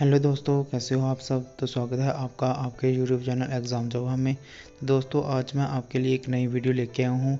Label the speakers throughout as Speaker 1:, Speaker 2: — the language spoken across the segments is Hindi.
Speaker 1: हेलो दोस्तों, कैसे हो आप सब? तो स्वागत है आपका आपके यूट्यूब चैनल एग्ज़ाम जवाब में। तो दोस्तों, आज मैं आपके लिए एक नई वीडियो लेके आया हूँ।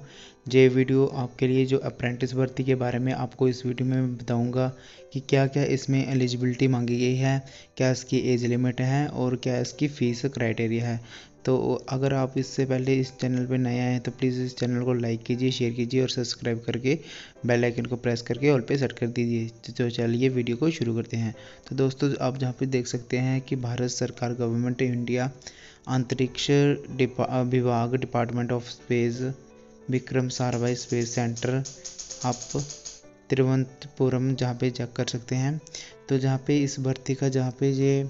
Speaker 1: ये वीडियो आपके लिए जो अप्रेंटिस भर्ती के बारे में आपको इस वीडियो में बताऊँगा कि क्या क्या इसमें एलिजिबिलिटी मांगी गई है, क्या इसकी एज लिमिट है और क्या इसकी फ़ीस क्राइटेरिया है। तो अगर आप इससे पहले इस चैनल पर नए आए हैं तो प्लीज़ इस चैनल को लाइक कीजिए शेयर कीजिए और सब्सक्राइब करके बेल आइकन को प्रेस करके ऑल पे सेट कर दीजिए। तो चलिए वीडियो को शुरू करते हैं। तो दोस्तों आप जहाँ पे देख सकते हैं कि भारत सरकार गवर्नमेंट इंडिया अंतरिक्ष डिपा, विभाग department of space Vikram Sarabhai space centre आप तिरुवनंतपुरम जहाँ पे चेक कर सकते हैं। तो जहाँ पे इस भर्ती का जहाँ पे ये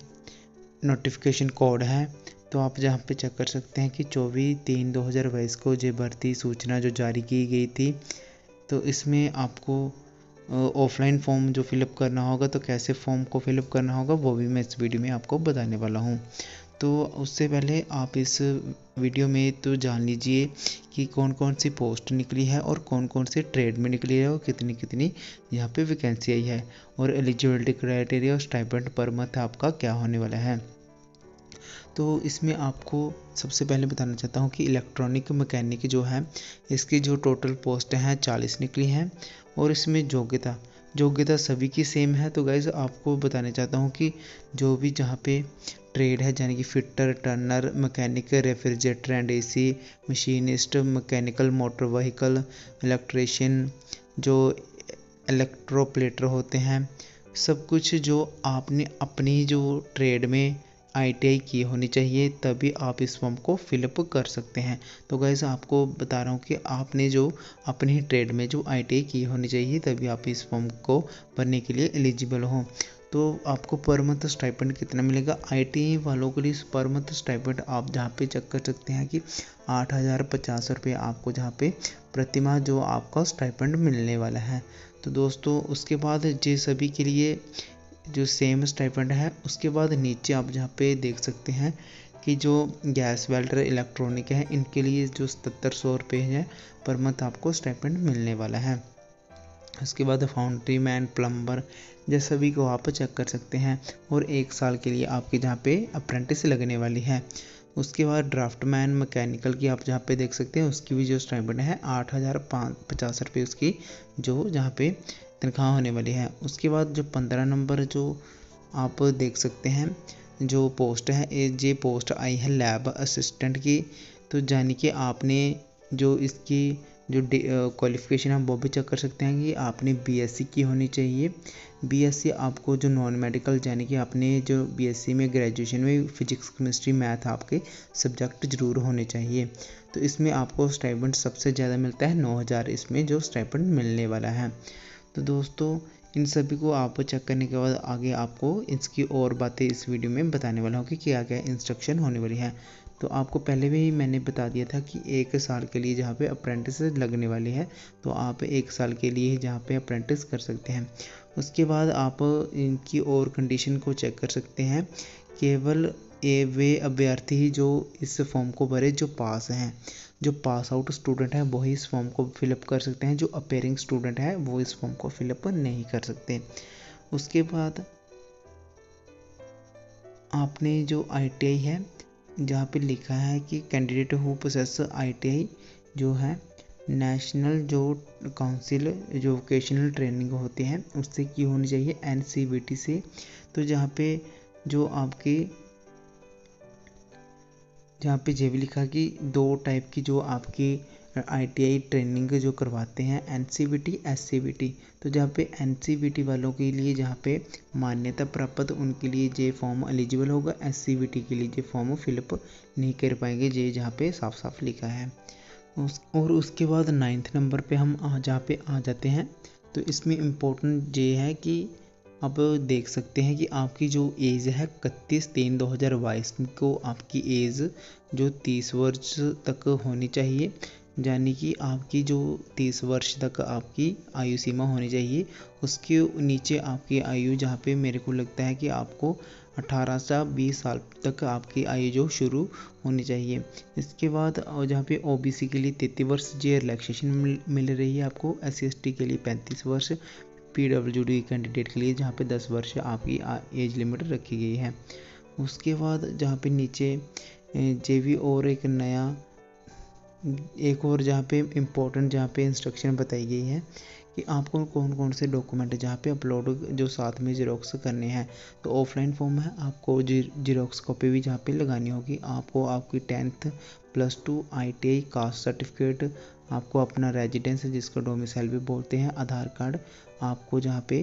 Speaker 1: नोटिफिकेशन कोड है तो आप जहाँ पे चेक कर सकते हैं कि चौबीस तीन दो हज़ार बाईस को जो भर्ती सूचना जो जारी की गई थी तो इसमें आपको ऑफलाइन फॉर्म जो फिलअप करना होगा तो कैसे फॉर्म को फिलअप करना होगा, वो भी मैं इस वीडियो में आपको बताने वाला हूँ। तो उससे पहले आप इस वीडियो में तो जान लीजिए कि कौन कौन सी पोस्ट निकली है और कौन कौन से ट्रेड में निकली है और कितनी कितनी यहाँ पे वैकेंसी आई है और एलिजिबिलिटी क्राइटेरिया और स्टाइपेंड पर मंथ आपका क्या होने वाला है। तो इसमें आपको सबसे पहले बताना चाहता हूँ कि इलेक्ट्रॉनिक मैकेनिक जो है, इसकी जो टोटल पोस्ट हैं चालीस निकली हैं और इसमें योग्यता योग्यता सभी की सेम है। तो गाइज़ आपको बताना चाहता हूँ कि जो भी जहाँ पे ट्रेड है, यानी कि fitter turner mechanic refrigerator and AC machinist mechanical motor vehicle electrician जो इलेक्ट्रोप्लेटर होते हैं, सब कुछ जो आपने अपनी जो ट्रेड में आई की होनी चाहिए, तभी आप इस फॉर्म को फिलअप कर सकते हैं। तो गैस आपको बता रहा हूँ कि आपने जो अपनी ट्रेड में जो आई की होनी चाहिए, तभी आप इस फॉर्म को भरने के लिए एलिजिबल हो। तो आपको पर मंथ स्टाइपेंड कितना मिलेगा? आई वालों के लिए पर मंथ स्टाइपेंड आप जहाँ पे चेक कर सकते हैं कि आठ हज़ार पचास रुपये आपको जहाँ पे प्रतिमाह जो आपका स्टाइपेंड मिलने वाला है। तो दोस्तों, उसके बाद जे सभी के लिए जो सेम स्टाइपेंड है, उसके बाद नीचे आप जहाँ पे देख सकते हैं कि जो गैस वेल्डर इलेक्ट्रॉनिक है, इनके लिए जो सतर सौ रुपये है पर मंथ आपको स्टाइपेंड मिलने वाला है। उसके बाद फाउंड्री मैन प्लम्बर जैसे सभी को आप चेक कर सकते हैं और एक साल के लिए आपके जहाँ पे अप्रेंटिस लगने वाली है। उसके बाद ड्राफ्ट मैन मैकेनिकल की आप जहाँ पे देख सकते हैं, उसकी भी जो स्टाइपेंड है, आठ हज़ार पाँच पचास रुपये उसकी, जो जहाँ पे तनख्वाह होने वाली है। उसके बाद जो पंद्रह नंबर जो आप देख सकते हैं, जो पोस्ट है, ये पोस्ट आई है लैब असिस्टेंट की। तो यानी कि आपने जो इसकी जो क्वालिफ़िकेशन है, वो भी चेक कर सकते हैं कि आपने बीएससी की होनी चाहिए। बीएससी आपको जो नॉन मेडिकल यानी कि आपने जो बीएससी में ग्रेजुएशन में फिजिक्स केमिस्ट्री मैथ आपके सब्जेक्ट ज़रूर होने चाहिए। तो इसमें आपको स्टाइपेंड सबसे ज़्यादा मिलता है, नौ हज़ार इसमें जो स्टाइपेंड मिलने वाला है। तो दोस्तों, इन सभी को आप चेक करने के बाद आगे आपको इसकी और बातें इस वीडियो में बताने वाला हूँ कि क्या क्या इंस्ट्रक्शन होने वाली है। तो आपको पहले भी मैंने बता दिया था कि एक साल के लिए जहाँ पे अप्रेंटिस लगने वाली है तो आप एक साल के लिए जहाँ पे अप्रेंटिस कर सकते हैं। उसके बाद आप इनकी और कंडीशन को चेक कर सकते हैं। केवल ए वे अभ्यर्थी ही जो इस फॉर्म को भरे, जो पास हैं। जो पास आउट स्टूडेंट हैं, वही इस फॉर्म को फिलअप कर सकते हैं। जो अपेयरिंग स्टूडेंट है, वो इस फॉर्म को फिलअप नहीं कर सकते। उसके बाद आपने जो आईटीआई है, जहाँ पे लिखा है कि कैंडिडेट हु प्रोसेस आई जो है नेशनल जो काउंसिल जो वोकेशनल ट्रेनिंग होती है, उससे की होनी चाहिए एनसीबीटी से तो जहाँ पे जो आपकी जहाँ पे लिखा कि दो टाइप की जो आपकी आईटीआई ट्रेनिंग जो करवाते हैं N C B T S C B T तो जहाँ पे एन सी बी टी वालों के लिए जहाँ पे मान्यता प्राप्त, उनके लिए ये फॉर्म एलिजिबल होगा एस सी बी टी के लिए ये फॉर्म फिलअप नहीं कर पाएँगे ये जहाँ पे साफ़ साफ़ लिखा है। उस, और उसके बाद नाइन्थ नंबर पे हम जहाँ पे आ जाते हैं तो इसमें इम्पोर्टेंट ये है कि अब देख सकते हैं कि आपकी जो एज है इकतीस तीन दो हज़ार बाईस को आपकी एज जो तीस वर्ष तक होनी चाहिए, यानी कि आपकी जो तीस वर्ष तक आपकी आयु सीमा होनी चाहिए, उसके नीचे आपकी आयु जहाँ पे मेरे को लगता है कि आपको अठारह से बीस साल तक आपकी आयु जो शुरू होनी चाहिए। इसके बाद जहाँ पे ओबीसी के लिए तैंतीस वर्ष जो रिलैक्सेशन मिल रही है आपको एस सी के लिए पैंतीस वर्ष पी डब्ल्यू डी कैंडिडेट के लिए, जहाँ पे 10 वर्ष आपकी एज लिमिट रखी गई है। उसके बाद जहाँ पे नीचे जे वी और एक नया, एक और जहाँ पे इम्पोर्टेंट जहाँ पे इंस्ट्रक्शन बताई गई है कि आपको कौन कौन से डॉक्यूमेंट जहाँ पे अपलोड जो साथ में जीरोक्स करने हैं। तो ऑफलाइन फॉर्म है, आपको जीरोक्स कॉपी भी जहाँ पे लगानी होगी। आपको आपकी tenth plus two I T I caste certificate आपको अपना रेजिडेंस जिसको डोमिसाइल भी बोलते हैं, आधार कार्ड आपको जहाँ पे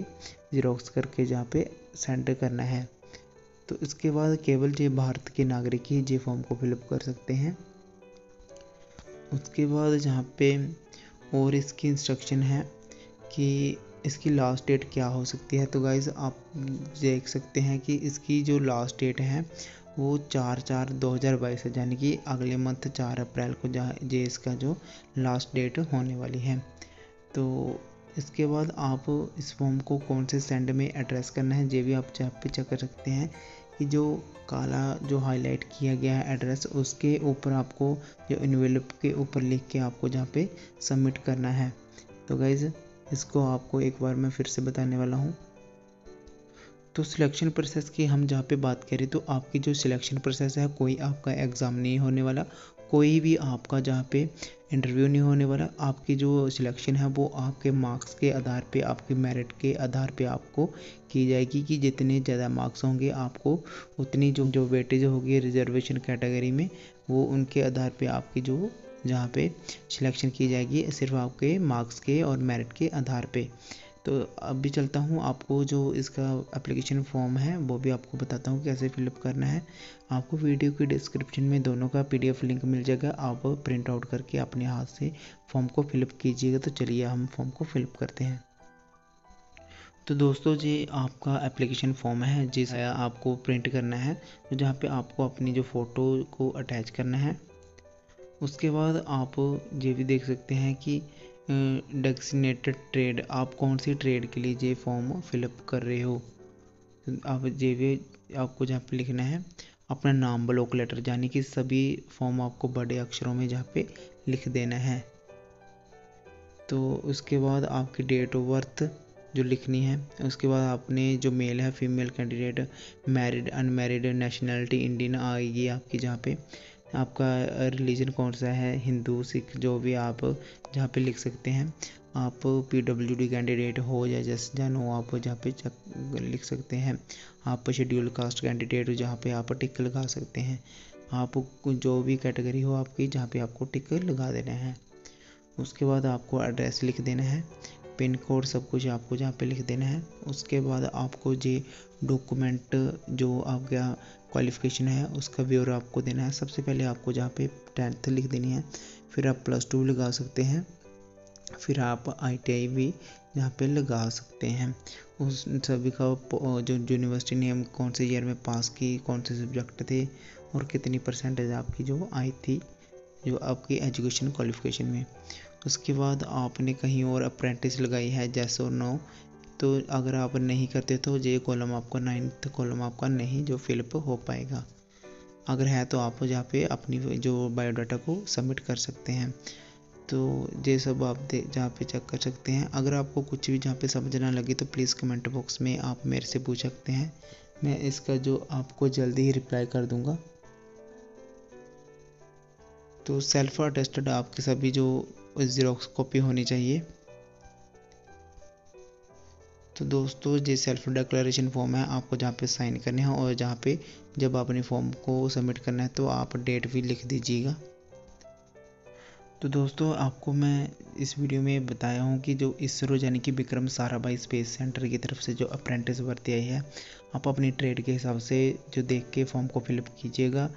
Speaker 1: जीरोक्स करके जहाँ पे सेंड करना है। तो इसके बाद केवल जो भारत के नागरिक ही जे फॉर्म को फिलअप कर सकते हैं। उसके बाद जहाँ पे और इसकी इंस्ट्रक्शन है कि इसकी लास्ट डेट क्या हो सकती है। तो गाइज़ आप देख सकते हैं कि इसकी जो लास्ट डेट है वो चार चार दो हज़ार बाईस है यानी कि अगले मंथ चार अप्रैल को जहाँ जे इसका जो लास्ट डेट होने वाली है। तो इसके बाद आप इस फॉर्म को कौन से सेंड में एड्रेस करना है, ये भी आप जहाँ पे चेक कर सकते हैं कि जो काला जो हाईलाइट किया गया है एड्रेस उसके ऊपर आपको जो इन्वेलप के ऊपर लिख के आपको जहाँ पे सबमिट करना है। तो गाइज़ इसको आपको एक बार मैं फिर से बताने वाला हूँ। तो सिलेक्शन प्रोसेस की हम जहाँ पे बात करें तो आपकी जो सिलेक्शन प्रोसेस है, कोई आपका एग्ज़ाम नहीं होने वाला, कोई भी आपका जहाँ पे इंटरव्यू नहीं होने वाला, आपकी जो सिलेक्शन है वो आपके मार्क्स के आधार पे, आपके मेरिट के आधार पे आपको की जाएगी कि जितने ज़्यादा मार्क्स होंगे आपको, उतनी जो जो वेटेज होगी रिजर्वेशन कैटेगरी में, वो उनके आधार पे आपकी जो जहाँ पे सिलेक्शन की जाएगी, सिर्फ़ आपके मार्क्स के और मेरिट के आधार पे। तो अभी चलता हूँ। आपको जो इसका एप्लीकेशन फॉर्म है, वो भी आपको बताता हूँ कैसे फिलअप करना है। आपको वीडियो की डिस्क्रिप्शन में दोनों का पीडीएफ लिंक मिल जाएगा। आप प्रिंट आउट करके अपने हाथ से फॉर्म को फिलअप कीजिएगा। तो चलिए हम फॉर्म को फिलअप करते हैं। तो दोस्तों, जी आपका एप्लीकेशन फॉर्म है, जिस आपको प्रिंट करना है तो जहाँ पे आपको अपनी जो फ़ोटो को अटैच करना है। उसके बाद आप ये भी देख सकते हैं कि डेक्सीनेटेड ट्रेड आप कौन सी ट्रेड के लिए ये फॉर्म फिलअप कर रहे हो? आप ये भी आपको जहाँ पे लिखना है, अपना नाम ब्लॉक लेटर यानी कि सभी फॉर्म आपको बड़े अक्षरों में जहाँ पे लिख देना है। तो उसके बाद आपकी डेट ऑफ़ बर्थ जो लिखनी है, उसके बाद आपने जो मेल है female candidate married unmarried nationality Indian आएगी आपकी जहाँ पे। आपका रिलीजन कौन सा है? हिंदू, सिख, जो भी आप जहाँ पे लिख सकते हैं। आप पी डब्ल्यू डी कैंडिडेट हो या जस जन हो, आप जहाँ पे लिख सकते हैं। आप शेड्यूल कास्ट कैंडिडेट हो, जहाँ पे आप टिक लगा सकते हैं। आप जो भी कैटेगरी हो आपकी, जहाँ पे आपको टिक लगा देना है। उसके बाद आपको एड्रेस लिख देना है। पिन कोड सब कुछ आपको जहाँ पे लिख देना है। उसके बाद आपको जे डॉक्यूमेंट जो आपका क्वालिफ़िकेशन है, उसका व्योर आपको देना है। सबसे पहले आपको जहाँ पे टेंथ लिख देनी है, फिर आप प्लस टू लगा सकते हैं, फिर आप आई टी आई भी यहाँ पे लगा सकते हैं। उस सभी का जो यूनिवर्सिटी ने कौन से ईयर में पास की, कौन से सब्जेक्ट थे, और कितनी परसेंटेज आपकी जो आई थी जो आपकी एजुकेशन क्वालिफिकेशन में। उसके बाद आपने कहीं और अप्रेंटिस लगाई है, जैसे और नो तो अगर आप नहीं करते तो ये कॉलम आपका नाइन्थ कॉलम आपका नहीं, जो फिलअप हो पाएगा। अगर है तो आप जहाँ पे अपनी जो बायोडाटा को सबमिट कर सकते हैं। तो ये सब आप दे, जहाँ पे चेक कर सकते हैं। अगर आपको कुछ भी जहाँ पे समझ ना लगे तो प्लीज़ कमेंट बॉक्स में आप मेरे से पूछ सकते हैं। मैं इसका जो आपको जल्दी ही रिप्लाई कर दूँगा। तो सेल्फ अटेस्टेड आपके सभी जो ज़ीरोक्स कॉपी होनी चाहिए। तो दोस्तों, ये सेल्फ डिक्लेरेशन फॉर्म है, आपको जहाँ पे साइन करने हैं और जहाँ पे जब अपने फॉर्म को सबमिट करना है तो आप डेट भी लिख दीजिएगा। तो दोस्तों, आपको मैं इस वीडियो में बताया हूँ कि जो इसरो यानी कि विक्रम साराभाई स्पेस सेंटर की तरफ़ से जो अप्रेंटिस भर्ती आई है, आप अपनी ट्रेड के हिसाब से जो देख के फॉर्म को फिलअप कीजिएगा।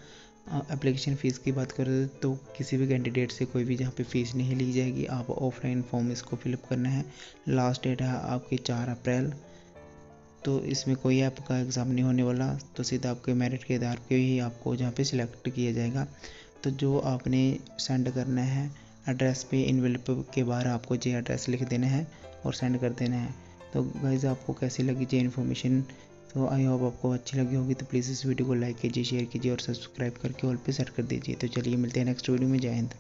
Speaker 1: एप्लीकेशन फ़ीस की बात करें तो किसी भी कैंडिडेट से कोई भी जहाँ पे फ़ीस नहीं ली जाएगी, आप ऑफलाइन फॉर्म इसको फिलअप करना है। लास्ट डेट है आपकी चार अप्रैल तो इसमें कोई आपका एग्ज़ाम नहीं होने वाला तो सीधा आपके मेरिट के आधार पे ही आपको जहाँ पे सिलेक्ट किया जाएगा। तो जो आपने सेंड करना है एड्रेस पे इनवेलप के बाहर आपको जो एड्रेस लिख देना है और सेंड कर देना है। तो गाइज़ आपको कैसी लगी जो इन्फॉर्मेशन तो आई होप आपको अच्छी लगी होगी। तो प्लीज़ इस वीडियो को लाइक कीजिए शेयर कीजिए और सब्सक्राइब करके ऑल पे सेट कर दीजिए। तो चलिए मिलते हैं नेक्स्ट वीडियो में। जय हिंद।